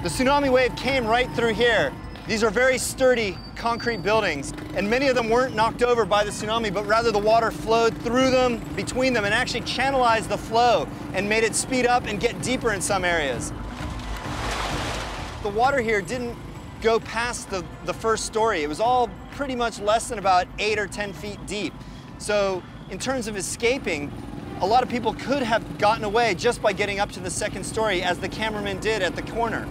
The tsunami wave came right through here. These are very sturdy concrete buildings, and many of them weren't knocked over by the tsunami, but rather the water flowed through them, between them, and actually channelized the flow and made it speed up and get deeper in some areas. The water here didn't go past the, the first story. It was all pretty much less than about eight or 10 feet deep. So in terms of escaping, a lot of people could have gotten away just by getting up to the second story, as the cameraman did at the corner.